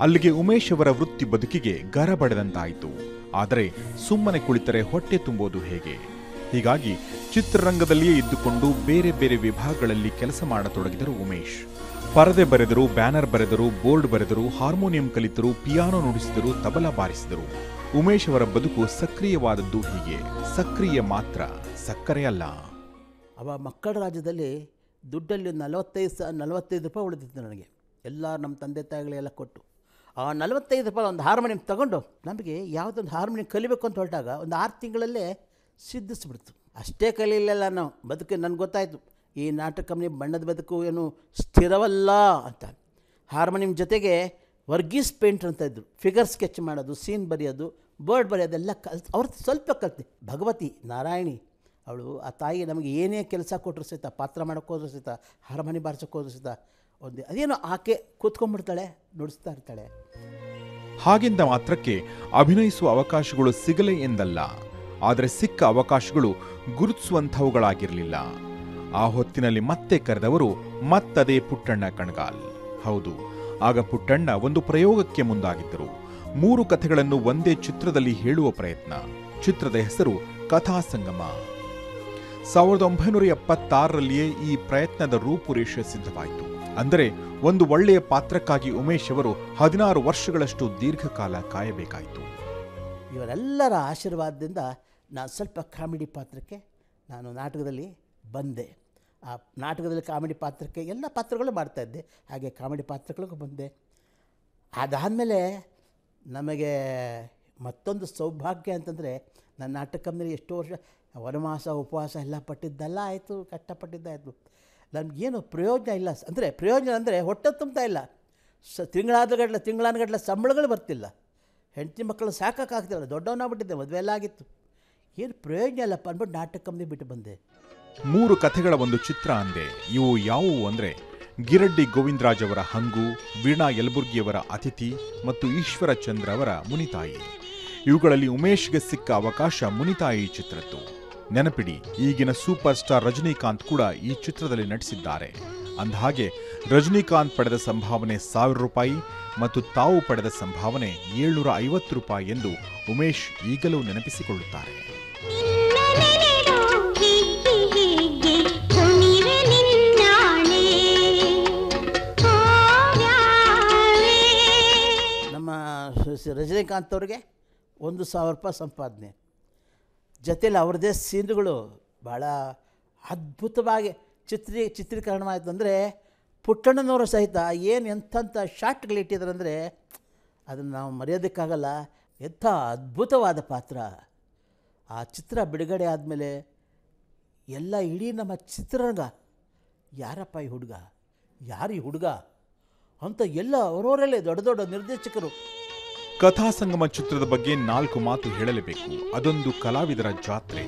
ಅಲ್ಲಿಗೆ ಉಮೇಶ್ ಅವರ ವೃತ್ತಿ ಬದುಕಿಗೆ ಗರ ಬಡೆದಂತಾಯಿತು. ಆದರೆ ಸುಮ್ಮನೆ ಕುಳಿತರೆ ಹೊಟ್ಟೆ ತುಂಬೋದು ಹೇಗೆ? ಹೀಗಾಗಿ ಚಿತ್ರರಂಗದಲ್ಲಿಯೇ ಇದ್ದುಕೊಂಡು ಬೇರೆ ಬೇರೆ ವಿಭಾಗಗಳಲ್ಲಿ ಕೆಲಸ ಮಾಡತೊಡಗಿದರು ಉಮೇಶ್. ಪರದೆ ಬರೆದರು, ಬ್ಯಾನರ್ ಬರೆದರು, ಬೋರ್ಡ್ ಬರೆದರು, ಹಾರ್ಮೋನಿಯಂ ಕಲಿತರು, ಪಿಯಾನೋ ನುಡಿಸಿದರು, ತಬಲಾ ಬಾರಿಸಿದರು. ಉಮೇಶ್ ಅವರ ಬದುಕು ಸಕ್ರಿಯವಾದದ್ದು ಹೀಗೆ. ಸಕ್ರಿಯ ಮಾತ್ರ, ಸಕ್ಕರೆ ಅಲ್ಲ. ಅವ ಮಕ್ಕಳ ರಾಜ್ಯದಲ್ಲಿ ದುಡ್ಡಲ್ಲಿ ನಲವತ್ತೈದು ಸ, ನಲವತ್ತೈದು ರೂಪಾಯಿ ಉಳಿದಿತ್ತು ನನಗೆ. ಎಲ್ಲ ನಮ್ಮ ತಂದೆ ತಾಯಿಗಳೆಲ್ಲ ಕೊಟ್ಟು. ಆ ನಲವತ್ತೈದು ರೂಪಾಯಿ ಒಂದು ಹಾರ್ಮೋನಿಯಂ ತಗೊಂಡು ನಮಗೆ ಯಾವುದೊಂದು ಹಾರ್ಮೋನಿಯಂ ಕಲಿಬೇಕು ಅಂತ ಹೊರಟಾಗ ಒಂದು ಆರು ತಿಂಗಳಲ್ಲೇ ಸಿದ್ಧಿಸ್ಬಿಡ್ತು. ಅಷ್ಟೇ ಕಲಿಯಲಿಲ್ಲ ನಾವು. ಬದುಕು ನನಗೆ ಗೊತ್ತಾಯಿತು. ಈ ನಾಟಕ ನಿಮ್ಮ ಬಣ್ಣದ ಬದುಕು ಏನು ಸ್ಥಿರವಲ್ಲ ಅಂತ. ಹಾರ್ಮೋನಿಯಂ ಜೊತೆಗೆ ವರ್ಗೀಸ್ ಪೇಂಟ್ರ್ ಅಂತ ಇದ್ದರು ಫಿಗರ್ ಸ್ಕೆಚ್ ಮಾಡೋದು ಸೀನ್ ಬರೆಯೋದು ಬರ್ಡ್ ಬರೆಯೋದೆಲ್ಲ ಕಲ್ ಅವ್ರ ಸ್ವಲ್ಪ ಕಲ್ತಿ ಭಗವತಿ, ನಾರಾಯಣಿ, ಅವಳು, ಆ ತಾಯಿ ನಮಗೆ ಏನೇ ಕೆಲಸ ಕೊಟ್ಟರು ಸಹಿತ, ಪಾತ್ರ ಮಾಡೋಕ್ಕೆ ಹೋದ್ರೂ ಸಹಿತ ಹಾರ್ಮೋನಿ ಬಾರಿಸೋಕೆ ಹೋದ್ರೂ ಸಹಿತ, ಒಂದು, ಅದೇನೋ ಆಕೆ ಕೂತ್ಕೊಂಡ್ಬಿಡ್ತಾಳೆ, ನುಡಿಸ್ತಾ ಇರ್ತಾಳೆ. ಹಾಗೆಂದ ಮಾತ್ರಕ್ಕೆ ಅಭಿನಯಿಸುವ ಅವಕಾಶಗಳು ಸಿಗಲೇ ಎಂದಲ್ಲ, ಆದರೆ ಸಿಕ್ಕ ಅವಕಾಶಗಳು ಗುರುತಿಸುವಂಥವುಗಳಾಗಿರಲಿಲ್ಲ. ಆ ಹೊತ್ತಿನಲ್ಲಿ ಮತ್ತೆ ಕರೆದವರು, ಮತ್ತದೇ ಪುಟ್ಟಣ್ಣ ಕಣಗಾಲ್. ಹೌದು, ಆಗ ಪುಟ್ಟಣ್ಣ ಒಂದು ಪ್ರಯೋಗಕ್ಕೆ ಮುಂದಾಗಿದ್ದರು. ಮೂರು ಕಥೆಗಳನ್ನು ಒಂದೇ ಚಿತ್ರದಲ್ಲಿ ಹೇಳುವ ಪ್ರಯತ್ನ. ಚಿತ್ರದ ಹೆಸರು ಕಥಾಸಂಗಮ ಸಾವಿರದ ಒಂಬೈನೂರ ಎಪ್ಪತ್ತಾರರಲ್ಲಿಯೇ ಈ ಪ್ರಯತ್ನದ ರೂಪುರೇಷೆ ಸಿದ್ಧವಾಯಿತು. ಅಂದರೆ, ಒಂದು ಒಳ್ಳೆಯ ಪಾತ್ರಕ್ಕಾಗಿ ಉಮೇಶ್ ಅವರು ಹದಿನಾರು ವರ್ಷಗಳಷ್ಟು ದೀರ್ಘಕಾಲ ಕಾಯಬೇಕಾಯಿತು. ಇವರೆಲ್ಲರ ಆಶೀರ್ವಾದದಿಂದ ನಾನು ಸ್ವಲ್ಪ ಕಾಮಿಡಿ ಪಾತ್ರಕ್ಕೆ ನಾನು ನಾಟಕದಲ್ಲಿ ಬಂದೆ. ಆ ನಾಟಕದಲ್ಲಿ ಕಾಮಿಡಿ ಪಾತ್ರಕ್ಕೆ ಎಲ್ಲ ಪಾತ್ರಗಳು ಮಾಡ್ತಾಯಿದ್ದೆ ಹಾಗೆ ಕಾಮಿಡಿ ಪಾತ್ರಗಳಿಗೂ ಬಂದೆ. ಅದಾದಮೇಲೆ ನಮಗೆ ಮತ್ತೊಂದು ಸೌಭಾಗ್ಯ ಅಂತಂದರೆ ನನ್ನ ನಾಟಕ ಅಂದರೆ ಎಷ್ಟು ವರ್ಷ ವನವಾಸ, ಉಪವಾಸ ಎಲ್ಲ ಪಟ್ಟಿದ್ದೆಲ್ಲ ಆಯಿತು, ಕಷ್ಟಪಟ್ಟಿದ್ದಾಯಿತು. ನಮಗೇನು ಪ್ರಯೋಜನ ಇಲ್ಲ. ಅಂದರೆ ಪ್ರಯೋಜನ ಅಂದರೆ ಹೊಟ್ಟೆ ತುಂಬ್ತಾ ಇಲ್ಲ. ಸ ತಿಂಗಳಾದ ಗಟ್ಟಲೆ ತಿಂಗಳಾನಗಟ್ಟಲೆ ಸಂಬಳಗಳು ಬರ್ತಿಲ್ಲ. ಹೆಂಡತಿ ಮಕ್ಕಳು ಸಾಕಾಗ್ತಿಲ್ಲ ದೊಡ್ಡವನಾಗ್ಬಿಟ್ಟಿದ್ದೆ, ಮದುವೆ ಎಲ್ಲ ಆಗಿತ್ತು. ಏನು ಪ್ರಯೋಜನ ಇಲ್ಲಪ್ಪ ಅಂದ್ಬಿಟ್ಟು ನಾಟಕ ಕಂಪ್ನಿ ಬಿಟ್ಟು ಬಂದೆ. ಮೂರು ಕಥೆಗಳ ಒಂದು ಚಿತ್ರ ಅಂದೆ. ಇವು ಯಾವುವು ಅಂದ್ರೆ, ಗಿರಡ್ಡಿ ಗೋವಿಂದರಾಜ್ ಅವರ ಹಂಗು, ವೀಣಾ ಯಲಬುರ್ಗಿಯವರ ಅತಿಥಿ ಮತ್ತು ಈಶ್ವರ ಚಂದ್ರ ಅವರ ಮುನಿತಾಯಿ. ಇವುಗಳಲ್ಲಿ ಉಮೇಶ್ಗೆ ಸಿಕ್ಕ ಅವಕಾಶ ಮುನಿತಾಯಿ ಚಿತ್ರದ್ದು. ನೆನಪಿಡಿ, ಈಗಿನ ಸೂಪರ್ ಸ್ಟಾರ್ ರಜನಿಕಾಂತ್ ಕೂಡ ಈ ಚಿತ್ರದಲ್ಲಿ ನಟಿಸಿದ್ದಾರೆ. ಅಂದಹಾಗೆ, ರಜನಿಕಾಂತ್ ಪಡೆದ ಸಂಭಾವನೆ ಸಾವಿರ ರೂಪಾಯಿ ಮತ್ತು ತಾವು ಪಡೆದ ಸಂಭಾವನೆ ಏಳ್ನೂರ ಐವತ್ತು ರೂಪಾಯಿ ಎಂದು ಉಮೇಶ್ ಈಗಲೂ ನೆನಪಿಸಿಕೊಳ್ಳುತ್ತಾರೆ. ರಜನಿಕಾಂತ್ ಅವ್ರಿಗೆ ಒಂದು ಸಾವಿರ ರೂಪಾಯಿ ಸಂಪಾದನೆ. ಜೊತೇಲಿ ಅವ್ರದ್ದೇ ಸೀನ್ಗಳು ಭಾಳ ಅದ್ಭುತವಾಗಿ ಚಿತ್ರೀ, ಚಿತ್ರೀಕರಣವಾಯಿತು ಅಂದರೆ ಪುಟ್ಟಣ್ಣನವರು ಸಹಿತ ಏನು ಎಂಥಂಥ ಇಟ್ಟಿದ್ರು ಅಂದರೆ ಅದನ್ನು ನಾವು ಮರೆಯೋದಕ್ಕಾಗಲ್ಲ. ಎಂಥ ಅದ್ಭುತವಾದ ಪಾತ್ರ. ಆ ಚಿತ್ರ ಬಿಡುಗಡೆ ಆದಮೇಲೆ ಎಲ್ಲ ಇಡೀ ನಮ್ಮ ಚಿತ್ರರಂಗ, ಯಾರಪ್ಪ ಈ ಹುಡುಗ? ಯಾರು ಈ ಹುಡುಗ? ಅಂತ ಎಲ್ಲ ಅವರವರಲ್ಲೇ ದೊಡ್ಡ ದೊಡ್ಡ ನಿರ್ದೇಶಕರು ಕಥಾಸಂಗಮ ಚಿತ್ರದ ಬಗ್ಗೆ ನಾಲ್ಕು ಮಾತು ಹೇಳಲೇಬೇಕು. ಅದೊಂದು ಕಲಾವಿದರ ಜಾತ್ರೆ.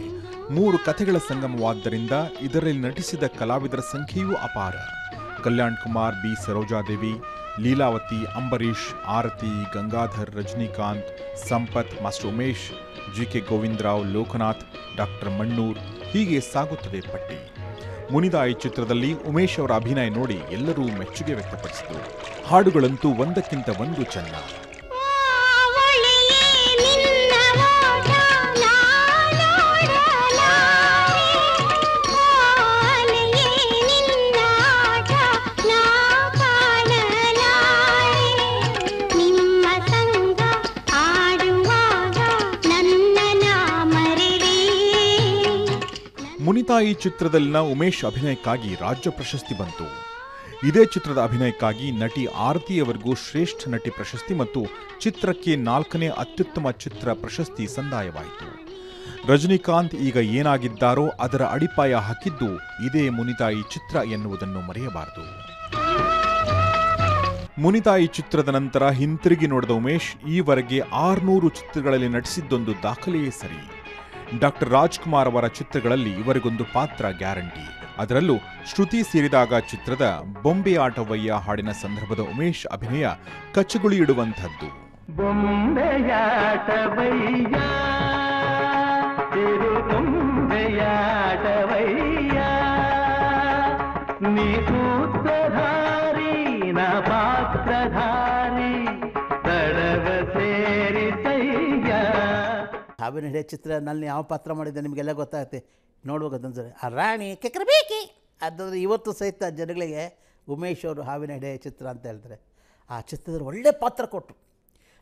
ಮೂರು ಕಥೆಗಳ ಸಂಗಮವಾದ್ದರಿಂದ ಇದರಲ್ಲಿ ನಟಿಸಿದ ಕಲಾವಿದರ ಸಂಖ್ಯೆಯೂ ಅಪಾರ. Kalyan Kumar, B. Sarojadevi, Leelavathi, Ambareesh, Aarathi, Gangadhar, Rajinikanth, Sampath, master Umesh G K Govindarao, Lokanath, doctor Mannur ಹೀಗೆ ಸಾಗುತ್ತದೆ ಪಟ್ಟಿ. ಮುನಿದಾಯಿ ಚಿತ್ರದಲ್ಲಿ ಉಮೇಶ್ ಅವರ ಅಭಿನಯ ನೋಡಿ ಎಲ್ಲರೂ ಮೆಚ್ಚುಗೆ ವ್ಯಕ್ತಪಡಿಸಿದರು. ಹಾಡುಗಳಂತೂ ಒಂದಕ್ಕಿಂತ ಒಂದು ಚೆನ್ನ. ಮುನಿತಾಯಿ ಚಿತ್ರದಲ್ಲಿನ ಉಮೇಶ್ ಅಭಿನಯಕ್ಕಾಗಿ ರಾಜ್ಯ ಪ್ರಶಸ್ತಿ ಬಂತು. ಇದೇ ಚಿತ್ರದ ಅಭಿನಯಕ್ಕಾಗಿ ನಟಿ ಆರತಿಯವರಿಗೂ ಶ್ರೇಷ್ಠ ನಟಿ ಪ್ರಶಸ್ತಿ ಮತ್ತು ಚಿತ್ರಕ್ಕೆ ನಾಲ್ಕನೇ ಅತ್ಯುತ್ತಮ ಚಿತ್ರ ಪ್ರಶಸ್ತಿ ಸಂದಾಯವಾಯಿತು. ರಜನಿಕಾಂತ್ ಈಗ ಏನಾಗಿದ್ದಾರೋ ಅದರ ಅಡಿಪಾಯ ಹಾಕಿದ್ದು ಇದೇ ಮುನಿತಾಯಿ ಚಿತ್ರ ಎನ್ನುವುದನ್ನು ಮರೆಯಬಾರದು. ಮುನಿತಾಯಿ ಚಿತ್ರದ ನಂತರ ಹಿಂತಿರುಗಿ ನೋಡಿದ ಉಮೇಶ್, ಈವರೆಗೆ ಆರುನೂರು ಚಿತ್ರಗಳಲ್ಲಿ ನಟಿಸಿದ್ದೊಂದು ದಾಖಲೆಯೇ ಸರಿ. ಡಾಕ್ಟರ್ ರಾಜ್ಕುಮಾರ್ ಅವರ ಚಿತ್ರಗಳಲ್ಲಿ ಇವರಿಗೊಂದು ಪಾತ್ರ ಗ್ಯಾರಂಟಿ. ಅದರಲ್ಲೂ ಶ್ರುತಿ ಸೇರಿದಾಗ ಚಿತ್ರದ ಬೊಂಬೆ ಆಟವಯ್ಯ ಹಾಡಿನ ಸಂದರ್ಭದ ಉಮೇಶ್ ಅಭಿನಯ ಕಚ್ಚಗುಳಿ ಇಡುವಂಥದ್ದು. ನೀ ಹಾವಿನ ಹಿಡಿಯ ಚಿತ್ರ ನಲ್ಲಿ ಯಾವ ಪಾತ್ರ ಮಾಡಿದ್ದೆ ನಿಮಗೆಲ್ಲ ಗೊತ್ತಾಗುತ್ತೆ. ನೋಡುವಾಗ ಅದೊಂದ್ಸರಿ ಆ ರಾಣಿ ಕೆಕ್ರಬೇಕಿ ಅದಂದರೆ ಇವತ್ತು ಸಹಿತ ಜನಗಳಿಗೆ ಉಮೇಶ್ ಅವರು ಹಾವಿನ ಹಿಡಿಯ ಚಿತ್ರ ಅಂತ ಹೇಳ್ತಾರೆ. ಆ ಚಿತ್ರದಲ್ಲಿ ಒಳ್ಳೆ ಪಾತ್ರ ಕೊಟ್ಟರು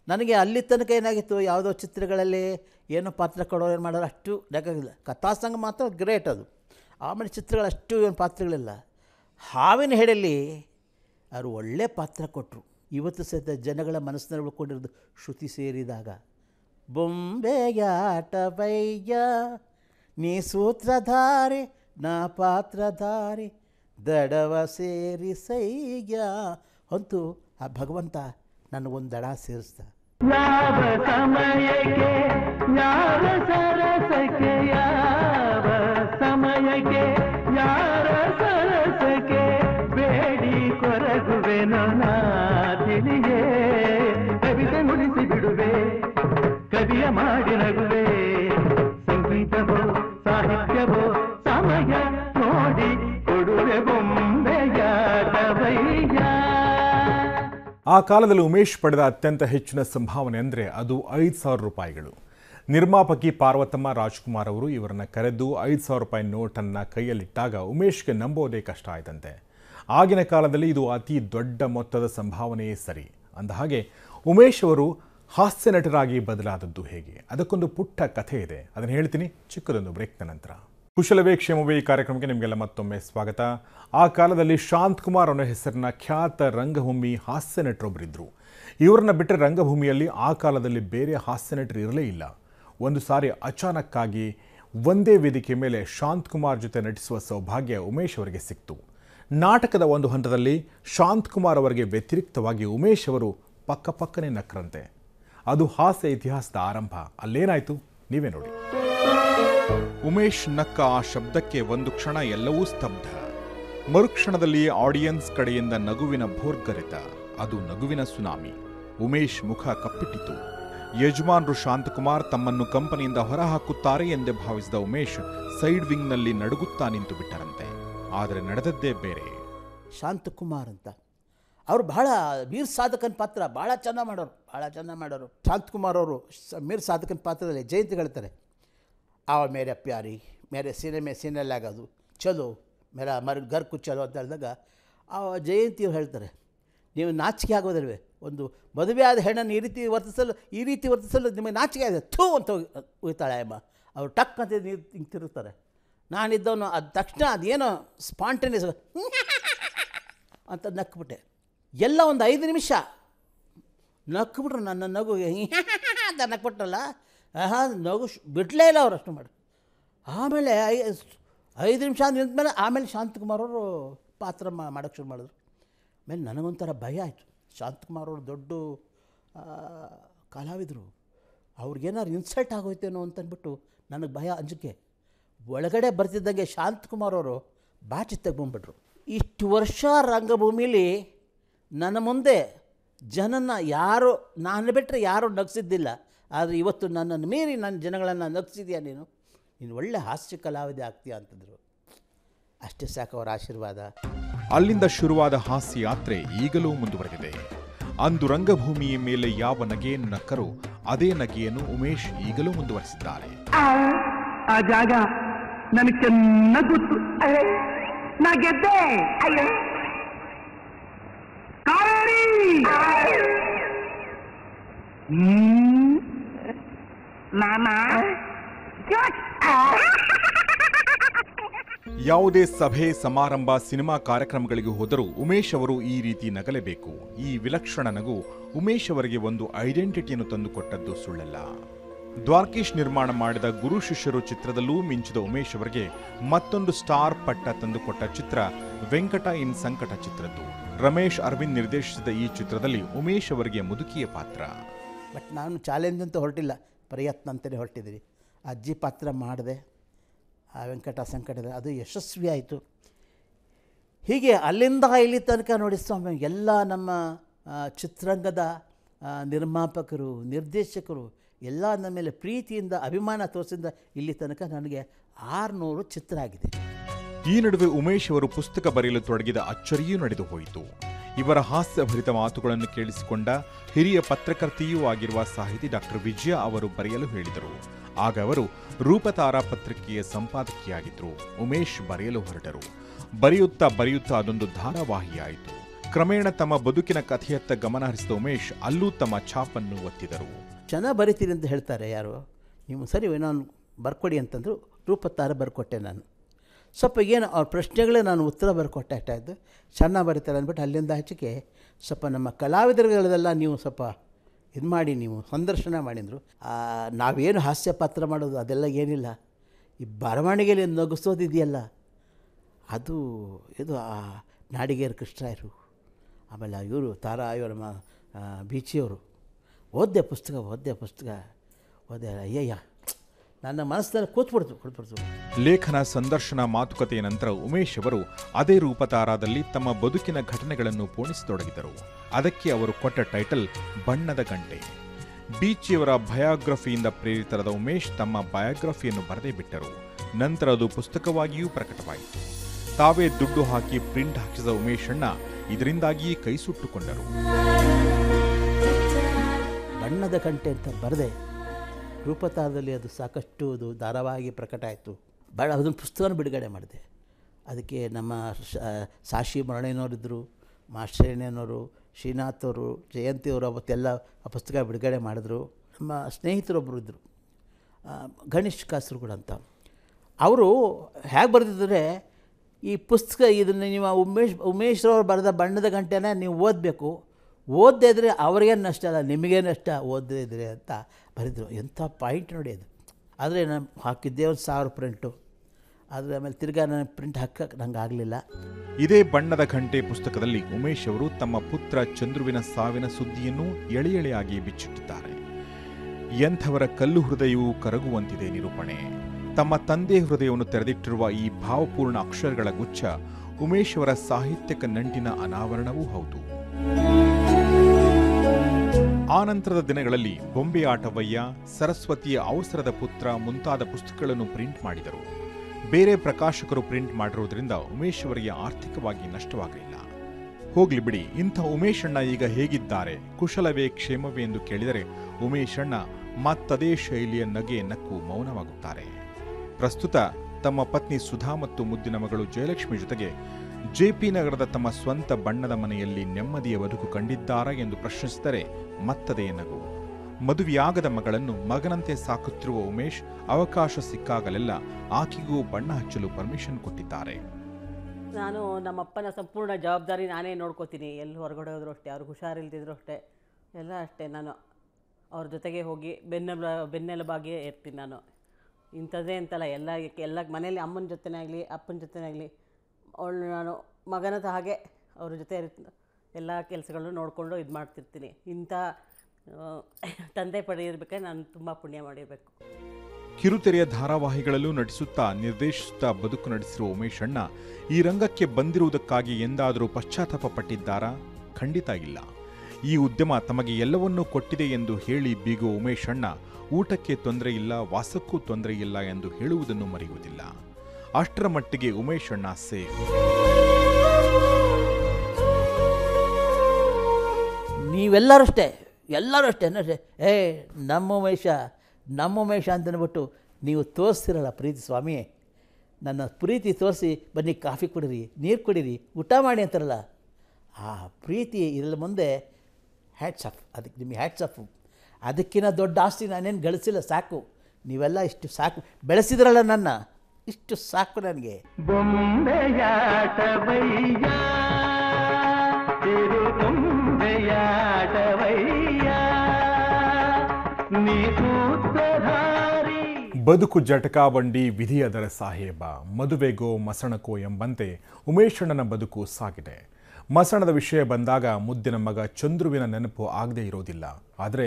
ನನಗೆ ಅಲ್ಲಿ ತನಕ ಏನಾಗಿತ್ತು? ಯಾವುದೋ ಚಿತ್ರಗಳಲ್ಲಿ ಏನೋ ಪಾತ್ರ ಕೊಡೋರು ಏನು ಮಾಡೋರು ಅಷ್ಟು ಬೇಕಾಗಿಲ್ಲ. ಕಥಾಸಂಗ ಮಾತ್ರ ಗ್ರೇಟ್ ಅದು. ಆಮೇಲೆ ಚಿತ್ರಗಳಷ್ಟು ಏನು ಪಾತ್ರಗಳಿಲ್ಲ. ಹಾವಿನ ಹೆಡೆಯಲ್ಲಿ ಅವರು ಒಳ್ಳೆ ಪಾತ್ರ ಕೊಟ್ಟರು ಇವತ್ತು ಸಹಿತ ಜನಗಳ ಮನಸ್ಸಿನಲ್ಲಿ ಉಳ್ಕೊಂಡಿರೋದು ಶ್ರುತಿ ಸೇರಿದಾಗ. ಬೊಂಬೆಯಾಟವಯ್ಯ ನೀ ಸೂತ್ರಧಾರಿ, ನಾ ಪಾತ್ರಧಾರಿ, ದಡವ ಸೇರಿ ಸೈಯ ಅಂತೂ ಆ ಭಗವಂತ ನನಗೊಂದು ದಡ ಸೇರಿಸ್ದ. ಯಾವ ಸಮಯಕ್ಕೆ ಯಾರ ಸರಸಕ್ಕೆ, ಯಾವ ಸಮಯಕ್ಕೆ ಯಾರ ಸರಸಕ್ಕೆ, ಬೇಡಿ ಕೊರಗುವೆ ತಿಳಿಯೇ ಮಾಡಿ ನಗುವೆ ಸಂಗೀತವೋ, ಸಾಹಿತ್ಯವೋ, ಸಮಯ ನೋಡಿ ಕೊಡುವೆ ಬೊಂಬೆಯಾಟವಯ್ಯ ಆ ಕಾಲದಲ್ಲಿ ಉಮೇಶ್ ಪಡೆದ ಅತ್ಯಂತ ಹೆಚ್ಚಿನ ಸಂಭಾವನೆ ಅಂದರೆ ಅದು ಐದು ಸಾವಿರ ರೂಪಾಯಿಗಳು. ನಿರ್ಮಾಪಕಿ ಪಾರ್ವತಮ್ಮ ರಾಜ್ಕುಮಾರ್ ಅವರು ಇವರನ್ನ ಕರೆದು ಐದು ಸಾವಿರ ರೂಪಾಯಿ ನೋಟನ್ನು ಕೈಯಲ್ಲಿಟ್ಟಾಗ ಉಮೇಶ್ಗೆ ನಂಬೋದೇ ಕಷ್ಟ ಆಯ್ತಂತೆ. ಆಗಿನ ಕಾಲದಲ್ಲಿ ಇದು ಅತಿ ದೊಡ್ಡ ಮೊತ್ತದ ಸಂಭಾವನೆಯೇ ಸರಿ. ಅಂದಹಾಗೆ ಉಮೇಶ್ ಅವರು ಹಾಸ್ಯ ನಟರಾಗಿ ಬದಲಾದದ್ದು ಹೇಗೆ? ಅದಕ್ಕೊಂದು ಪುಟ್ಟ ಕಥೆ ಇದೆ. ಅದನ್ನು ಹೇಳ್ತೀನಿ ಚಿಕ್ಕದೊಂದು ಬ್ರೇಕ್ನ ನಂತರ. ಕುಶಲವೇ ಕ್ಷೇಮವೇ ಈ ಕಾರ್ಯಕ್ರಮಕ್ಕೆ ನಿಮಗೆಲ್ಲ ಮತ್ತೊಮ್ಮೆ ಸ್ವಾಗತ. ಆ ಕಾಲದಲ್ಲಿ ಶಾಂತ್ ಕುಮಾರ್ ಅನ್ನೋ ಹೆಸರಿನ ಖ್ಯಾತ ರಂಗಭೂಮಿ ಹಾಸ್ಯ ನಟರೊಬ್ಬರಿದ್ದರು ಇವರನ್ನ ಬಿಟ್ಟರೆ ರಂಗಭೂಮಿಯಲ್ಲಿ ಆ ಕಾಲದಲ್ಲಿ ಬೇರೆ ಹಾಸ್ಯ ನಟರು ಇರಲೇ ಇಲ್ಲ. ಒಂದು ಸಾರಿ ಅಚಾನಕ್ಕಾಗಿ ಒಂದೇ ವೇದಿಕೆ ಮೇಲೆ ಶಾಂತ್ ಕುಮಾರ್ ಜೊತೆ ನಟಿಸುವ ಸೌಭಾಗ್ಯ ಉಮೇಶ್ ಅವರಿಗೆ ಸಿಕ್ತು. ನಾಟಕದ ಒಂದು ಹಂತದಲ್ಲಿ ಶಾಂತ್ ಕುಮಾರ್ ಅವರಿಗೆ ವ್ಯತಿರಿಕ್ತವಾಗಿ ಉಮೇಶ್ ಅವರು ಪಕ್ಕ ಪಕ್ಕನೆ ನಕ್ರಂತೆ. ಅದು ಹಾಸ್ಯ ಇತಿಹಾಸದ ಆರಂಭ. ಅಲ್ಲೇನಾಯ್ತು? ನೀವೇ ನೋಡಿ. ಉಮೇಶ್ ನಕ್ಕ ಆ ಶಬ್ದಕ್ಕೆ ಒಂದು ಕ್ಷಣ ಎಲ್ಲವೂ ಸ್ತಬ್ಧ. ಮರುಕ್ಷಣದಲ್ಲಿ ಆಡಿಯನ್ಸ್ ಕಡೆಯಿಂದ ನಗುವಿನ ಭೋರ್ಗರೆತ. ಅದು ನಗುವಿನ ಸುನಾಮಿ. ಉಮೇಶ್ ಮುಖ ಕಪ್ಪಿಟ್ಟಿತು. ಯಜಮಾನ್ರು ಶಾಂತಕುಮಾರ್ ತಮ್ಮನ್ನು ಕಂಪನಿಯಿಂದ ಹೊರಹಾಕುತ್ತಾರೆ ಎಂದೇ ಭಾವಿಸಿದ ಉಮೇಶ್ ಸೈಡ್ ವಿಂಗ್ನಲ್ಲಿ ನಡುಗುತ್ತಾ ನಿಂತು ಬಿಟ್ಟರಂತೆ ಆದರೆ ನಡೆದದ್ದೇ ಬೇರೆ. ಶಾಂತಕುಮಾರ್ ಅಂತ. ಅವರು ಬಹಳ ವೀರ್ ಸಾಧಕನ ಪಾತ್ರ ಭಾಳ ಚೆನ್ನಾಗಿ ಮಾಡೋರು ಭಾಳ ಚೆನ್ನಾಗಿ ಮಾಡೋರು. ಶಾಂತಕುಮಾರ್ ಅವರು ಮೀರ್ ಸಾಧಕನ ಪಾತ್ರದಲ್ಲಿ ಜಯಂತಿ ಹೇಳ್ತಾರೆ. ಆವ ಮೇರೆ ಪ್ಯಾರಿ ಮೇರೆ ಸಿನಿಮೆ ಮೇ ಸೀನೆಲ್ಲ ಆಗೋದು, ಚಲೋ ಮೇರ ಮರ, ಗರ್ಕು ಚಲೋ ಅಂತ ಹೇಳಿದಾಗ ಆ ಜಯಂತಿಯವ್ರು ಹೇಳ್ತಾರೆ, ನೀವು ನಾಚಿಕೆ ಆಗೋದಿಲ್ವೇ? ಒಂದು ಮದುವೆಯಾದ ಹೆಣ್ಣನ್ನು ಈ ರೀತಿ ವರ್ತಿಸಲು, ಈ ರೀತಿ ವರ್ತಿಸಲು ನಿಮಗೆ ನಾಚಿಕೆ ಆಗಿದೆ, ಥೂ ಅಂತ ಹೋಗ್ತಾಳೆ ಅಮ್ಮ ಅವ್ರು ಟಕ್ ಅಂತ ನೀರು ತಿರುಗ್ತಾರೆ. ನಾನಿದ್ದವನು ಅದು ತಕ್ಷಣ ಅದೇನೋ ಸ್ಪಾಂಟೇನಿಯಸ್ ಅಂತ ನಕ್ಬಿಟ್ಟೆ. ಎಲ್ಲ ಒಂದು ಐದು ನಿಮಿಷ. ನಕ್ಬಿಟ್ರು ನನ್ನ ನಗು ಅಂತ ನಕ್ಬಿಟ್ರಲ್ಲ ಆಹಾ, ನಗು ಬಿಡಲೇ ಇಲ್ಲ ಅವ್ರು ಅಷ್ಟು ಮಾಡಿ. ಆಮೇಲೆ ಐದು ನಿಮಿಷ ನಿಂತಮೇಲೆ ಆಮೇಲೆ ಶಾಂತಕುಮಾರ್ ಅವರು ಪಾತ್ರ ಮಾಡೋಕ್ಕೆ ಶುರು ಮಾಡಿದ್ರು. ಆಮೇಲೆ ನನಗೊಂಥರ ಭಯ ಆಯಿತು. ಶಾಂತಕುಮಾರ್ ಅವರು ದೊಡ್ಡ ಕಲಾವಿದರು. ಅವ್ರಿಗೇನಾದ್ರು ಇನ್ಸಲ್ಟ್ ಆಗೋಯ್ತೇನೋ ಅಂತಂದ್ಬಿಟ್ಟು ನನಗೆ ಭಯ ಅಂಜಿಕೆ ಒಳಗಡೆ ಬರ್ತಿದ್ದಂಗೆ ಶಾಂತಕುಮಾರ್ ಅವರು ಬಾಚಿ ತೆಗ್ಬಂದ್ಬಿಟ್ರು ಇಷ್ಟು ವರ್ಷ ರಂಗಭೂಮಿಲಿ ನನ್ನ ಮುಂದೆ ಜನನ ಯಾರು ನಾನು ಬಿಟ್ಟರೆ ಯಾರೂ ನಗಿಸಿದ್ದಿಲ್ಲ. ಆದರೆ ಇವತ್ತು ನನ್ನನ್ನು ಮೀರಿ ನನ್ನ ಜನಗಳನ್ನು ನಗಿಸಿದ್ಯಾ ನೀನು? ನೀನು ಒಳ್ಳೆ ಹಾಸ್ಯ ಕಲಾವಿದೆ ಆಗ್ತೀಯ ಅಂತಂದರು. ಅಷ್ಟೇ ಸಾಕು ಅವರ ಆಶೀರ್ವಾದ. ಅಲ್ಲಿಂದ ಶುರುವಾದ ಹಾಸ್ಯ ಯಾತ್ರೆ ಈಗಲೂ ಮುಂದುವರೆದಿದೆ. ಅಂದು ರಂಗಭೂಮಿಯ ಮೇಲೆ ಯಾವ ನಗೆಯನ್ನು ನಕ್ಕರೋ ಅದೇ ನಗೆಯನ್ನು ಉಮೇಶ್ ಈಗಲೂ ಮುಂದುವರೆಸಿದ್ದಾರೆ. ಆ ಜಾಗ ನನಗೆ ಚೆನ್ನಾಗಿ ಗೊತ್ತು ಅಯ್ಯೋ, ನಾ ಗೆದ್ದೆ ಹ್ಮ್? ಯಾವುದೇ ಸಭೆ ಸಮಾರಂಭ ಸಿನಿಮಾ ಕಾರ್ಯಕ್ರಮಗಳಿಗೆ ಹೋದರೂ ಉಮೇಶ್ ಅವರು ಈ ರೀತಿ ನಗಲೇಬೇಕು. ಈ ವಿಲಕ್ಷಣ ನಗು ಉಮೇಶ್ ಅವರಿಗೆ ಒಂದು ಐಡೆಂಟಿಟಿಯನ್ನು ತಂದುಕೊಟ್ಟದ್ದು ಸುಳ್ಳಲ್ಲ. ದ್ವಾರ್ಕೀಶ್ ನಿರ್ಮಾಣ ಮಾಡಿದ ಗುರು ಶಿಷ್ಯರು ಚಿತ್ರದಲ್ಲೂ ಮಿಂಚಿದ ಉಮೇಶ್ ಅವರಿಗೆ ಮತ್ತೊಂದು ಸ್ಟಾರ್ ಪಟ್ಟ ತಂದುಕೊಟ್ಟ ಚಿತ್ರ ವೆಂಕಟ ಇನ್ ಸಂಕಟ ಚಿತ್ರದ್ದು. ರಮೇಶ್ ಅರವಿಂದ್ ನಿರ್ದೇಶಿಸಿದ ಈ ಚಿತ್ರದಲ್ಲಿ ಉಮೇಶ್ ಅವರಿಗೆ ಮುದುಕಿಯ ಪಾತ್ರ. ಬಟ್ ನಾನು ಚಾಲೆಂಜ್ ಅಂತ ಹೊರಟಿಲ್ಲ, ಪ್ರಯತ್ನ ಅಂತಲೇ ಹೊರಟಿದ್ದೀನಿ. ಅಜ್ಜಿ ಪಾತ್ರ ಮಾಡಿದೆ, ಆ ವೆಂಕಟ ಸಂಕಟದ ಅದು ಯಶಸ್ವಿ ಆಯಿತು. ಹೀಗೆ ಅಲ್ಲಿಂದ ಇಲ್ಲಿ ತನಕ ನೋಡಿ ಸ್ವಾಮಿ, ಎಲ್ಲ ನಮ್ಮ ಚಿತ್ರರಂಗದ ನಿರ್ಮಾಪಕರು, ನಿರ್ದೇಶಕರು, ಎಲ್ಲ ನಮ್ಮ ಮೇಲೆ ಪ್ರೀತಿಯಿಂದ, ಅಭಿಮಾನ ತೋರಿಸಿದ ಇಲ್ಲಿ ತನಕ ನನಗೆ ಆರುನೂರು ಚಿತ್ರ ಆಗಿದೆ. ಈ ನಡುವೆ ಉಮೇಶ್ ಅವರು ಪುಸ್ತಕ ಬರೆಯಲು ತೊಡಗಿದ ಅಚ್ಚರಿಯೂ ನಡೆದು ಹೋಯಿತು. ಇವರ ಹಾಸ್ಯಭರಿತ ಮಾತುಗಳನ್ನು ಕೇಳಿಸಿಕೊಂಡ ಹಿರಿಯ ಪತ್ರಕರ್ತೆಯೂ ಆಗಿರುವ ಸಾಹಿತಿ ಡಾಕ್ಟರ್ ವಿಜಯ ಅವರು ಬರೆಯಲು ಹೇಳಿದರು. ಆಗ ಅವರು ರೂಪತಾರಾ ಪತ್ರಿಕೆಯ ಸಂಪಾದಕಿಯಾಗಿದ್ದರು ಉಮೇಶ್ ಬರೆಯಲು ಹೊರಟರು. ಬರೆಯುತ್ತಾ ಬರೆಯುತ್ತಾ ಅದೊಂದು ಧಾರಾವಾಹಿಯಾಯಿತು. ಕ್ರಮೇಣ ತಮ್ಮ ಬದುಕಿನ ಕಥೆಯತ್ತ ಗಮನ ಹರಿಸಿದ ಉಮೇಶ್ ಅಲ್ಲೂ ತಮ್ಮ ಛಾಪನ್ನು ಒತ್ತಿದರು. ಜನ ಬರೀತೀರಿ ಅಂತ ಹೇಳ್ತಾರೆ ಯಾರು? ನೀವು ಸರಿ ನಾನು ಬರ್ಕೊಡಿ ಅಂತಂದ್ರು ರೂಪತಾರ ಬರ್ಕೊಟ್ಟೆ ನಾನು. ಸ್ವಲ್ಪ ಏನು, ಅವ್ರ ಪ್ರಶ್ನೆಗಳೇ ನಾನು ಉತ್ತರ ಬರ್ಕೊಟ್ಟೆ ಇದ್ದು ಚೆನ್ನಾಗಿ ಬರೀತಾರೆ ಅಂದ್ಬಿಟ್ಟು ಅಲ್ಲಿಂದ ಹೆಚ್ಚಿಗೆ ಸ್ವಲ್ಪ ನಮ್ಮ ಕಲಾವಿದರುಗಳದೆಲ್ಲ ನೀವು ಸ್ವಲ್ಪ ಇದು ಮಾಡಿ, ನೀವು ಸಂದರ್ಶನ ಮಾಡಿದ್ರು. ನಾವೇನು ಹಾಸ್ಯ ಪಾತ್ರ ಮಾಡೋದು, ಅದೆಲ್ಲ ಏನಿಲ್ಲ. ಈ ಬರವಣಿಗೆಯಲ್ಲಿ ನಗಿಸೋದಿದೆಯಲ್ಲ. ಅದು, ಇದು ಆ ನಾಡಿಗೇರ್ ಕೃಷ್ಣರಾಯರು ಆಮೇಲೆ ಇವರು ತಾರಾ ಇವರು ಮ ಬೀಚಿಯವರು. ಓದ್ದೆ ಪುಸ್ತಕ ಓದ್ದೆ ಪುಸ್ತಕ. ಓದ್ದೆ, ಅಯ್ಯಯ್ಯ ನನ್ನ ಮನಸ್ಸಿನಲ್ಲಿ ಕೂತ್ಬಿಡ್ತು ಕೂತ್ಬಿಡ್ತು. ಲೇಖನ ಸಂದರ್ಶನ ಮಾತುಕತೆಯ ನಂತರ ಉಮೇಶ್ ಅವರು ಅದೇ ರೂಪತಾರಾದಲ್ಲಿ ತಮ್ಮ ಬದುಕಿನ ಘಟನೆಗಳನ್ನು ಪೋಣಿಸತೊಡಗಿದರು. ಅದಕ್ಕೆ ಅವರು ಕೊಟ್ಟ ಟೈಟಲ್ ಬಣ್ಣದ ಗಂಟೆ. ಬೀಚಿಯವರ ಬಯೋಗ್ರಫಿಯಿಂದ ಪ್ರೇರಿತರಾದ ಉಮೇಶ್ ತಮ್ಮ ಬಯೋಗ್ರಫಿಯನ್ನು ಬರೆದೇ ಬಿಟ್ಟರು. ನಂತರ ಅದು ಪುಸ್ತಕವಾಗಿಯೂ ಪ್ರಕಟವಾಯಿತು. ತಾವೇ ದುಡ್ಡು ಹಾಕಿ ಪ್ರಿಂಟ್ ಹಾಕಿಸಿದ ಉಮೇಶ್ ಅಣ್ಣ ಇದರಿಂದಾಗಿಯೇ ಕೈ ಸುಟ್ಟುಕೊಂಡರು. ಬಣ್ಣದ ಕಂಟೆ ಅಂತ ಬರೆದೆ. ರೂಪತಾರದಲ್ಲಿ ಅದು ಸಾಕಷ್ಟು ಅದು ಧಾರಾವಾಹಿ ಪ್ರಕಟ ಆಯಿತು. ಭಾಳ ಅದನ್ನು ಪುಸ್ತಕನ ಬಿಡುಗಡೆ ಮಾಡಿದೆ. ಅದಕ್ಕೆ ನಮ್ಮ ಸಾಶಿ ಮರಣೇನವರಿದ್ದರು ಮಾಸ್ಟರೇನವರು ಶ್ರೀನಾಥ್ ಅವರು ಜಯಂತಿ ಅವರು ಅವತ್ತೆಲ್ಲ ಆ ಪುಸ್ತಕ ಬಿಡುಗಡೆ ಮಾಡಿದ್ರು. ನಮ್ಮ ಸ್ನೇಹಿತರೊಬ್ಬರು ಇದ್ದರು ಗಣೇಶ್ ಕೂಡ ಅಂತ. ಅವರು ಹೇಗೆ ಬರೆದಿದ್ದರೆ, ಈ ಪುಸ್ತಕ ಇದನ್ನು ನೀವು ಉಮೇಶ್, ಉಮೇಶ್ರವ್ರು ಬರೆದ ಬಣ್ಣದ ಗಂಟೆನ ನೀವು ಓದಬೇಕು. ಓದದೇ ಇದ್ದರೆ ಅವ್ರಿಗೇನು ನಷ್ಟ ಅಲ್ಲ ನಿಮಗೇನು ನಷ್ಟ ಓದದೇ ಇದ್ದರೆ ಅಂತ ಬರೆದರು. ಎಂಥ ಪಾಯಿಂಟ್ ನೋಡಿ ಅದು. ಆದರೆ ನಾನು ಹಾಕಿದ್ದೆ ಒಂದು ಸಾವಿರ ಪ್ರಿಂಟು ಆದರೆ ಆಮೇಲೆ ತಿರ್ಗಾ ನಾನು ಪ್ರಿಂಟ್ ಹಾಕಕ್ಕೆ ನಂಗೆ ಆಗಲಿಲ್ಲ. ಇದೇ ಬಣ್ಣದ ಘಂಟೆ ಪುಸ್ತಕದಲ್ಲಿ ಉಮೇಶ್ ಅವರು ತಮ್ಮ ಪುತ್ರ ಚಂದ್ರುವಿನ ಸಾವಿನ ಸುದ್ದಿಯನ್ನು ಎಳೆ ಎಳೆಯಾಗಿ ಬಿಚ್ಚಿಟ್ಟಿದ್ದಾರೆ. ಎಂಥವರ ಕಲ್ಲು ಹೃದಯವು ಕರಗುವಂತಿದೆ ನಿರೂಪಣೆ. ತಮ್ಮ ತಂದೆ ಹೃದಯವನ್ನು ತೆರೆದಿಟ್ಟಿರುವ ಈ ಭಾವಪೂರ್ಣ ಅಕ್ಷರಗಳ ಗುಚ್ಛ ಉಮೇಶ್ ಅವರ ಸಾಹಿತ್ಯಕ ನಂಟಿನ ಅನಾವರಣವೂ ಹೌದು. ಆನಂತರದ ದಿನಗಳಲ್ಲಿ ಬೊಂಬೆ ಆಟವಯ್ಯ ಸರಸ್ವತಿಯ ಅವಸರದ ಪುತ್ರ ಮುಂತಾದ ಪುಸ್ತಕಗಳನ್ನು ಪ್ರಿಂಟ್ ಮಾಡಿದರು. ಬೇರೆ ಪ್ರಕಾಶಕರು ಪ್ರಿಂಟ್ ಮಾಡಿರುವುದರಿಂದ ಉಮೇಶ್ ಅವರಿಗೆ ಆರ್ಥಿಕವಾಗಿ ನಷ್ಟವಾಗಲಿಲ್ಲ. ಹೋಗ್ಲಿ ಬಿಡಿ, ಇಂಥ ಉಮೇಶಣ್ಣ ಈಗ ಹೇಗಿದ್ದಾರೆ? ಕುಶಲವೇ, ಕ್ಷೇಮವೇ ಎಂದು ಕೇಳಿದರೆ ಉಮೇಶಣ್ಣ ಮತ್ತದೇ ಶೈಲಿಯ ನಗೆ ನಕ್ಕು ಮೌನವಾಗುತ್ತಾರೆ. ಪ್ರಸ್ತುತ ತಮ್ಮ ಪತ್ನಿ ಸುಧಾ ಮತ್ತು ಮುದ್ದಿನ ಮಗಳು ಜಯಲಕ್ಷ್ಮಿ ಜೊತೆಗೆ ಜೆಪಿ ನಗರದ ತಮ್ಮ ಸ್ವಂತ ಬಣ್ಣದ ಮನೆಯಲ್ಲಿ ನೆಮ್ಮದಿಯ ಬದುಕು ಕಂಡಿದ್ದಾರಾ ಎಂದು ಪ್ರಶ್ನಿಸಿದರೆ ಮತ್ತದೇ ನಗು. ಮದುವೆಯಾಗದ ಮಗಳನ್ನು ಮಗನಂತೆ ಸಾಕುತ್ತಿರುವ ಉಮೇಶ್ ಅವಕಾಶ ಸಿಕ್ಕಾಗಲೆಲ್ಲ ಆಕೆಗೂ ಬಣ್ಣ ಹಚ್ಚಲು ಪರ್ಮಿಷನ್ ಕೊಟ್ಟಿದ್ದಾರೆ. ನಾನು ನಮ್ಮಪ್ಪನ ಸಂಪೂರ್ಣ ಜವಾಬ್ದಾರಿ ನಾನೇ ನೋಡ್ಕೋತೀನಿ. ಎಲ್ಲಿ ಹೊರಗಡೆ ಹೋದ್ರು ಅಷ್ಟೇ, ಅವ್ರಿಗೆ ಹುಷಾರಿಲ್ದಿದ್ರು ಅಷ್ಟೇ. ಎಲ್ಲ ಅಷ್ಟೇ ನಾನು. ಅವ್ರ ಜೊತೆಗೆ ಹೋಗಿ ಬೆನ್ನೆಲ, ಬೆನ್ನೆಲುಬಾಗಿಯೇ ಇರ್ತೀನಿ ನಾನು. ಇಂಥದ್ದೇ ಅಂತಲ್ಲ, ಎಲ್ಲ ಎಲ್ಲ ಮನೇಲಿ ಅಮ್ಮನ ಜೊತೆನೇ ಆಗಲಿ, ಅಪ್ಪನ ಜೊತೆನೇ ಆಗಲಿ ಅವಳು ನಾನು ಮಗನದ ಹಾಗೆ ಅವ್ರ ಜೊತೆ ಎಲ್ಲ ಕೆಲಸಗಳನ್ನು ನೋಡಿಕೊಂಡು ಇದು ಮಾಡ್ತಿರ್ತೀನಿ. ಇಂಥ ತಂದೆ ಪಡೆಯಿರ್ಬೇಕಾದ್ರೆ ನಾನು ತುಂಬ ಪುಣ್ಯ ಮಾಡಿರಬೇಕು. ಕಿರುತೆರೆಯ ಧಾರಾವಾಹಿಗಳಲ್ಲೂ ನಟಿಸುತ್ತಾ ನಿರ್ದೇಶಿಸುತ್ತಾ ಬದುಕು ನಡೆಸಿರುವ ಉಮೇಶ್ ಅಣ್ಣ ಈ ರಂಗಕ್ಕೆ ಬಂದಿರುವುದಕ್ಕಾಗಿ ಎಂದಾದರೂ ಪಶ್ಚಾತ್ತಾಪ ಪಟ್ಟಿದ್ದಾರಾ? ಖಂಡಿತ ಇಲ್ಲ. ಈ ಉದ್ಯಮ ತಮಗೆ ಎಲ್ಲವನ್ನೂ ಕೊಟ್ಟಿದೆ ಎಂದು ಹೇಳಿ ಬೀಗುವ ಉಮೇಶ್ ಅಣ್ಣ, ಊಟಕ್ಕೆ ತೊಂದರೆ ಇಲ್ಲ, ವಾಸಕ್ಕೂ ತೊಂದರೆ ಇಲ್ಲ ಎಂದು ಹೇಳುವುದನ್ನು ಮರೆಯುವುದಿಲ್ಲ. ಅಷ್ಟರ ಮಟ್ಟಿಗೆ ಉಮೇಶ್ ಅಣ್ಣ ಸೇಫ್ ನೀವೆಲ್ಲರೂ ಅಷ್ಟೇ ಎಲ್ಲರೂ ಅಷ್ಟೇ ಅಷ್ಟೇ ಏ, ನಮ್ಮ ಉಮೇಶ ನಮ್ಮ ಉಮೇಶ ಅಂತನ್ಬಿಟ್ಟು ನೀವು ತೋರಿಸ್ತಿರಲ್ಲ ಪ್ರೀತಿ ಸ್ವಾಮಿ. ನನ್ನ ಪ್ರೀತಿ ತೋರಿಸಿ ಬನ್ನಿ ಕಾಫಿ ಕುಡೀರಿ, ನೀರು ಕುಡೀರಿ, ಊಟ ಮಾಡಿ ಅಂತಾರಲ್ಲ. ಆ ಪ್ರೀತಿ ಇರಲ್ಲ ಮುಂದೆ ಹ್ಯಾಟ್ಸ್ ಆಫ್ ಅದಕ್ಕೆ ನಿಮಗೆ ಹ್ಯಾಟ್ಸ್ ಆಫ್ ಅದಕ್ಕಿಂತ ದೊಡ್ಡ ಆಸ್ತಿ ನಾನೇನು ಗಳಿಸಿಲ್ಲ, ಸಾಕು. ನೀವೆಲ್ಲ ಇಷ್ಟು ಸಾಕು. ಬೆಳೆಸಿದ್ರಲ್ಲ ನನ್ನ. ಇಷ್ಟು ಸಾಕು ನನಗೆ. ಬದುಕು ಜಟಕಾ ಬಂಡಿ ವಿಧಿಯದರ ಸಾಹೇಬ ಮದುವೆಗೋ ಮಸಣಕೋ ಎಂಬಂತೆ ಉಮೇಶಣ್ಣನ ಬದುಕು ಸಾಗಿದೆ. ಮಸಣದ ವಿಷಯ ಬಂದಾಗ ಮುದ್ದಿನ ಮಗ ಚಂದ್ರುವಿನ ನೆನಪು ಆಗದೇ ಇರೋದಿಲ್ಲ. ಆದರೆ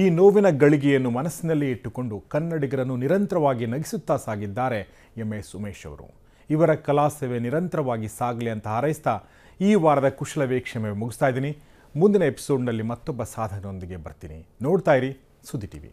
ಈ ನೋವಿನ ಗಳಿಗೆಯನ್ನು ಮನಸ್ಸಿನಲ್ಲಿ ಇಟ್ಟುಕೊಂಡು ಕನ್ನಡಿಗರನ್ನು ನಿರಂತರವಾಗಿ ನಗಿಸುತ್ತಾ ಸಾಗಿದ್ದಾರೆ ಎಂ ಎಸ್ ಉಮೇಶ್ ಅವರು. ಇವರ ಕಲಾ ಸೇವೆ ನಿರಂತರವಾಗಿ ಸಾಗಲಿ ಅಂತ ಹಾರೈಸ್ತಾ ಈ ವಾರದ ಕುಶಲ ವೀಕ್ಷಣೆ ಮುಗಿಸ್ತಾ ಇದ್ದೀನಿ. ಮುಂದಿನ ಎಪಿಸೋಡ್ನಲ್ಲಿ ಮತ್ತೊಬ್ಬ ಸಾಧನೆಯೊಂದಿಗೆ ಬರ್ತೀನಿ. ನೋಡ್ತಾ ಇರಿ ಸುದ್ದಿ ಟಿವಿ.